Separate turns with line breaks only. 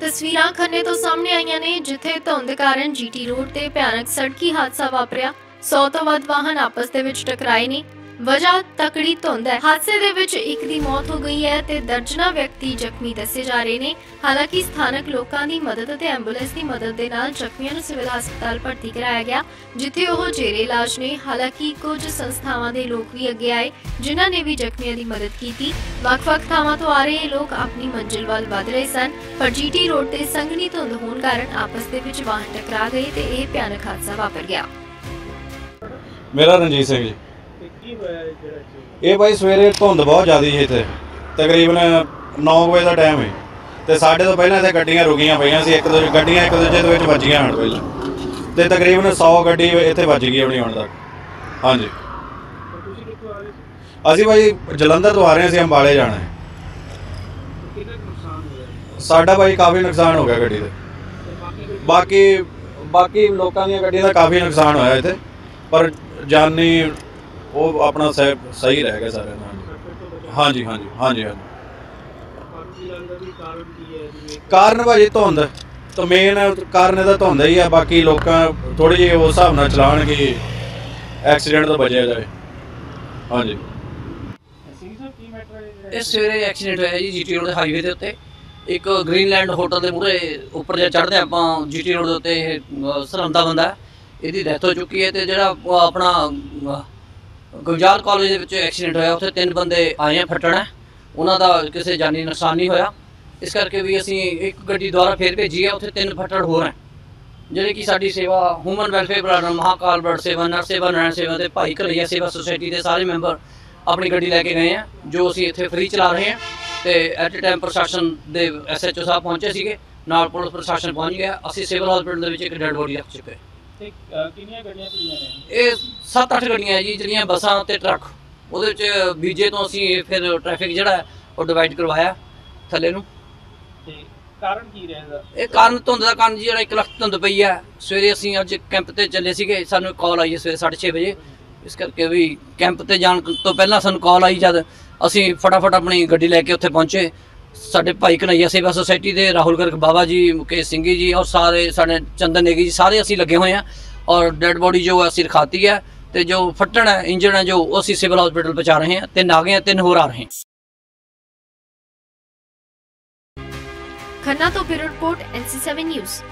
ਤਸਵੀਰਾਂ ਖੰਨੇ ਤੋਂ ਸਾਹਮਣੇ ਆਈਆਂ ਨੇ, ਜਿੱਥੇ ਧੁੰਦ ਕਾਰਨ ਜੀਟੀ ਰੋਡ ਤੇ ਭਿਆਨਕ ਸੜਕੀ ਹਾਦਸਾ ਵਾਪਰਿਆ। 100 ਤੋਂ ਵੱਧ ਵਾਹਨ ਆਪਸ ਦੇ ਵਿੱਚ ਟਕਰਾਏ ਨੇ। ਵਜ੍ਹਾ ਤਕੜੀ ਧੁੰਦ ਹੈ। ਹਾਦਸੇ ਦੇ ਵਿੱਚ ਇੱਕ ਦੀ ਮੌਤ ਹੋ ਗਈ ਹੈ ਤੇ ਦਰਜਨਾ ਵਿਅਕਤੀ ਜ਼ਖਮੀ ਦੱਸੇ ਜਾ ਰਹੇ ਨੇ। ਹਾਲਾਂਕਿ ਸਥਾਨਕ ਲੋਕਾਂ ਦੀ ਮਦਦ ਅਤੇ ਐਂਬੂਲੈਂਸ ਦੀ ਮਦਦ ਦੇ ਨਾਲ ਜ਼ਖਮੀਆਂ ਨੂੰ ਸਿਵਲ ਹਸਪਤਾਲ ਭਰਤੀ ਕਰਾਇਆ ਗਿਆ, ਜਿੱਥੇ ਉਹ ਜੇਰੇ ਇਲਾਜ ਨੇ। ਹਾਲਾਂਕਿ ਕੁਝ ਸੰਸਥਾਵਾਂ ਦੇ ਲੋਕ ਵੀ ਅੱਗੇ ਆਏ, ਜਿਨ੍ਹਾਂ ਨੇ ਵੀ ਜ਼ਖਮੀਆਂ ਦੀ ਮਦਦ ਕੀਤੀ। ਵੱਖ-ਵੱਖ ਥਾਵਾਂ ਤੋਂ ਆ ਰਹੇ ਲੋਕ ਆਪਣੀ ਮੰਜ਼ਿਲ ਵੱਲ ਵਧ ਰਹੇ ਸਨ, ਪਰ ਜੀਟੀ ਰੋਡ ਤੇ ਸੰਘਣੀ ਧੁੰਦ ਹੋਣ ਕਾਰਨ ਆਪਸ ਦੇ ਵਿੱਚ ਵਾਹਨ ਟਕਰਾ ਗਏ ਤੇ ਇਹ ਭਿਆਨਕ ਹਾਦਸਾ ਵਾਪਰ ਗਿਆ।
ਮੇਰਾ ਰਣਜੀਤ ਸਿੰਘ ਜੀ।
ਤੇ ਕੀ ਹੋਇਆ ਇਹ ਜਿਹੜਾ
ਇਹ ਬਾਈ ਸਵੇਰੇ ਧੁੰਦ ਬਹੁਤ ਜ਼ਿਆਦੀ ਸੀ ਇੱਥੇ। ਤਕਰੀਬਨ 9 ਵਜੇ ਦਾ ਟਾਈਮ ਹੈ ਤੇ ਸਾਡੇ ਤੋਂ ਪਹਿਲਾਂ ਇੱਥੇ ਗੱਡੀਆਂ ਰੁਕੀਆਂ ਪਈਆਂ ਸੀ। ਇੱਕ ਦੂਜੇ ਗੱਡੀਆਂ ਇੱਕ ਦੂਜੇ ਦੇ ਵਿੱਚ ਵੱਜੀਆਂ ਹਣ ਪਹਿਲਾਂ। ਤੇ ਤਕਰੀਬਨ 100 ਗੱਡੀ ਇੱਥੇ ਵੱਜ ਗਈ ਆਪਣੀ ਹੁਣ ਤੱਕ। ਹਾਂਜੀ।
ਤੇ ਤੁਸੀਂ ਕਿੱਥੋਂ ਆ ਰਹੇ ਸੀ?
ਅਸੀਂ ਬਾਈ ਜਲੰਧਰ ਤੋਂ ਆ ਰਹੇ ਸੀ ਅੰਬਾਲੇ ਜਾਣਾ ਹੈ।
ਤੇ ਕਿੰਨਾ ਕੁ ਨੁਕਸਾਨ ਹੋਇਆ?
ਸਾਡਾ ਬਾਈ ਕਾਫੀ ਨੁਕਸਾਨ ਹੋ ਗਿਆ ਗੱਡੀ ਦਾ।
ਤੇ ਬਾਕੀ ਕੋਈ
ਬਾਕੀ ਬਾਕੀ ਲੋਕਾਂ ਦੀਆਂ ਗੱਡੀਆਂ ਦਾ ਕਾਫੀ ਨੁਕਸਾਨ ਹੋਇਆ ਇੱਥੇ। ਪਰ ਜਾਨੀ ਉਹ ਆਪਣਾ ਸਹਿ- ਸਹੀ ਰਹਿ ਗਿਆ ਸਾਰਿਆਂ ਨਾਲ। ਹਾਂਜੀ ਹਾਂਜੀ ਹਾਂਜੀ ਹਾਂਜੀ।
ਤੁਹਾਨੂੰ ਲੱਗਦਾ ਵੀ ਕਾਰਨ ਕੀ ਹੈ ਜਿਵੇਂ
ਕਾਰਨ ਭਾਜੀ ਧੁੰਦ ਤਾਂ ਮੇਨ ਕਾਰਨ ਇਹਦਾ ਧੁੰਦ ਹੀ ਆ ਬਾਕੀ ਲੋਕਾਂ ਥੋੜੀ ਜਿਹੀ ਉਸ ਹਿਸਾਬ ਨਾਲ ਚਲਾਉਣ ਐਕਸੀਡੈਂਟ ਤੋਂ ਬਚਿਆ ਜਾਏ। ਹਾਂਜੀ।
ਸਿੰਘ ਸਾਹਿਬ ਕੀ ਮੈਟਰ ਹੈ ਜਿਹੜਾ
ਇਹ ਸਵੇਰੇ ਐਕਸੀਡੈਂਟ ਹੋਇਆ ਜੀ ਜੀਟੀ ਰੋਡ ਦੇ ਹਾਈਵੇ ਦੇ ਉੱਤੇ। ਇੱਕ ਗ੍ਰੀਨਲੈਂਡ ਹੋਟਲ ਦੇ ਮੂਹਰੇ ਉੱਪਰ ਜੇ ਚੜ੍ਹਦੇ ਆਪਾਂ ਜੀਟੀ ਰੋਡ ਦੇ ਉੱਤੇ ਇਹ ਅ, ਸਰਹੰਦਾ ਬੰਦਾ ਹੈ। ਇਹਦੀ ਡੈਥ ਹੋ ਚੁੱਕੀ ਹੈ ਤੇ ਜਿਹੜਾ ਉਹ ਆਪਣਾ ਅ, ਗੁਲਜ਼ਾਰ ਕਾਲਜ ਦੇ ਵਿੱਚ ਐਕਸੀਡੈਂਟ ਹੋਇਆ, ਉੱਥੇ ਤਿੰਨ ਬੰਦੇ ਆਏ ਆ ਫੱਟਣ ਉਹਨਾਂ ਦਾ ਕਿਸੇ ਜਾਨੀ ਨੁਕਸਾਨ ਨਹੀਂ ਹੋਇਆ। ਇਸ ਕਰਕੇ ਵੀ ਅਸੀਂ ਇੱਕ ਗੱਡੀ ਦੁਆਰਾ ਫੇਰ ਭੇਜੀ ਹੈ ਉੱਥੇ ਤਿੰਨ ਫੱਟੜ ਹੋਰ ਹੈ ਜਿਹੜੇ ਕਿ ਸਾਡੀ ਸੇਵਾ human welfare programme Mahakal blood ਸੇਵਾ ਨਰ ਸੇਵਾ, ਨਾਰਾਇਣ ਸੇਵਾ ਤੇ ਭਾਈ ਘਰਈਆ ਸੇਵਾ ਸੁਸਾਇਟੀ ਦੇ ਸਾਰੇ ਮੈਂਬਰ ਆਪਣੀ ਗੱਡੀ ਲੈ ਕੇ ਗਏ ਆ, ਜੋ ਅਸੀਂ ਇੱਥੇ ਫ੍ਰੀ ਚਲਾ ਰਹੇ ਹਾਂ ਤੇ ਐਟ ਅ ਟਾਈਮ ਪ੍ਰਸ਼ਾਸਨ ਦੇ ਐਸਐਚਓ ਸਾਹਿਬ ਪਹੁੰਚੇ ਸੀਗੇ, ਨਾਲ ਪੁਲਿਸ ਪ੍ਰਸ਼ਾਸਨ ਪਹੁੰਚ ਗਿਆ। ਅਸੀਂ ਸਿਵਲ ਹਸਪੀਟਲ ਦੇ ਵਿੱਚ ਇੱਕ ਡੈੱਡ ਬੋਡੀ ਰੱਖ ਚੁੱਕੇ।
ਤੇ ਅ, ਕਿੰਨੀਆਂ ਗੱਡੀਆਂ ਪਈਆਂ ਨੇ?
ਇਹ 7-8 ਗੱਡੀਆਂ ਜੀ ਜਿਹੜੀਆਂ ਬੱਸਾਂ ਤੇ ਟਰੱਕ। ਉਹਦੇ ਵਿੱਚ ਬੀਜੇ ਤੋਂ ਅਸੀਂ ਫਿਰ ਟ੍ਰੈਫਿਕ ਜਿਹੜਾ ਉਹ ਡਿਵਾਈਡ ਕਰਵਾਇਆ ਥੱਲੇ ਨੂੰ।
ਤੇ ਕਾਰਨ ਕੀ ਰਹੇਗਾ
ਇਹ ਕਾਰਨ ਧੁੰਦ ਦਾ ਕਾਰਨ ਜਿਹੜਾ ਇੱਕ ਲੱਖ ਧੁੰਦ ਪਈ ਹੈ। ਸਵੇਰੇ ਅਸੀਂ ਅੱਜ ਕੈਂਪ ਤੇ ਚੱਲੇ ਸੀਗੇ ਸਾਨੂੰ ਕਾਲ ਆਈ ਸਵੇਰੇ 6:30 ਵਜੇ। ਇਸ ਕਰਕੇ ਵੀ ਕੈਂਪ ਤੇ ਜਾਣ ਤੋਂ ਪਹਿਲਾਂ ਸਾਨੂੰ ਕਾਲ ਆਈ ਜਦ ਅਸੀਂ ਫਟਾਫਟ ਆਪਣੀ ਗੱਡੀ ਲੈ ਕੇ ਉੱਥੇ ਪਹੁੰਚੇ। ਸਾਡੇ ਭਾਈ ਕਨਈਆ ਸੇਵਾ ਸੁਸਾਇਟੀ ਦੇ ਰਾਹੁਲ ਗਰਗ ਬਾਬਾ ਜੀ, ਮੁਕੇਸ਼ ਸਿੰਘ ਜੀ ਔਰ ਸਾਰੇ ਸਾਡੇ ਚੰਦਨ ਨੇਗੀ ਜੀ, ਸਾਰੇ ਅਸੀਂ ਲੱਗੇ ਹੋਏ ਆ ਔਰ ਡੈੱਡ ਬੋਡੀ ਜੋ ਹੈ ਅਸੀਂ ਰਖਾਤੀ ਹੈ ਤੇ ਜੋ ਫੱਟਣ ਹੈ, ਇੰਜਣ ਹੈ, ਜੋ ਉਹ ਅਸੀਂ ਸਿਵਲ ਹਸਪੀਟਲ ਪਹੁੰਚਾ ਰਹੇ ਹਾਂ, ਤਿੰਨ ਆ ਗਏ ਤਿੰਨ ਹੋਰ ਆ ਰਹੇ ਹਾਂ।
ਖੰਨਾ ਤੋਂ ਬਿਊਰੋ ਰਿਪੋਰਟ NC7 ਨਿਊਜ਼।